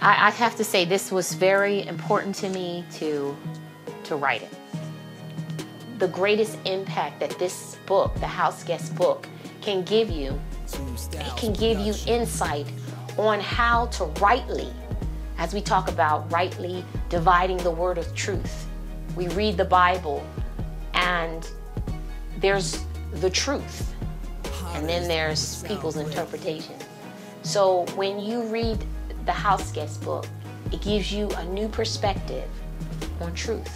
I, I have to say this was very important to me to to write it. The greatest impact that this book, the House Guest book, can give you, it can give you insight on how to rightly, as we talk about rightly dividing the word of truth. We read the Bible and there's the truth, and then there's people's interpretation. So when you read the House Guest book, it gives you a new perspective on truth.